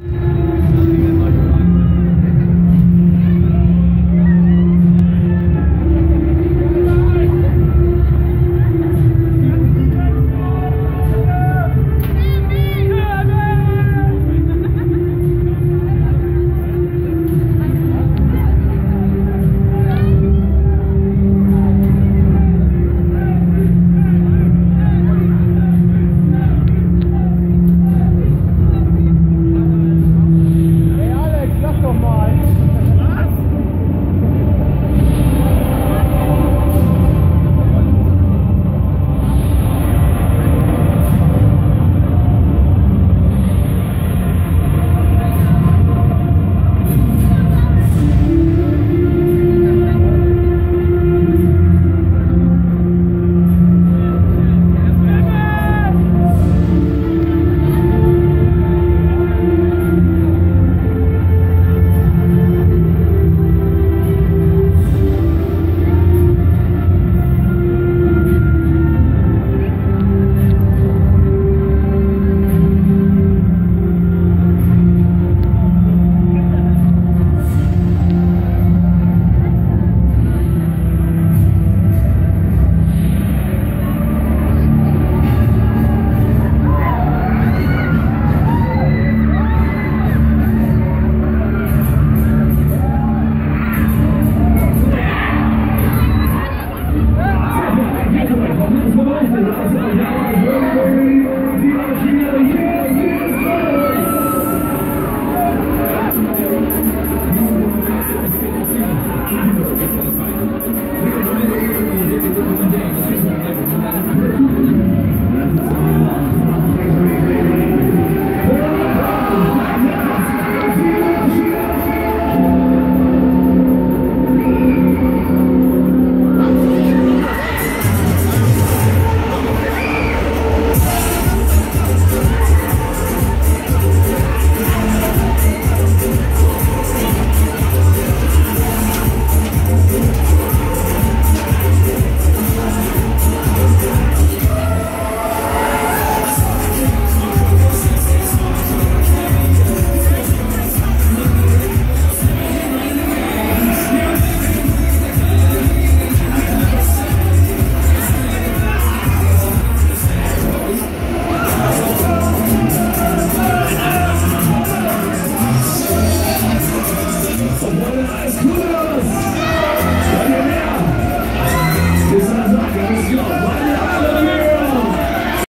you qualified.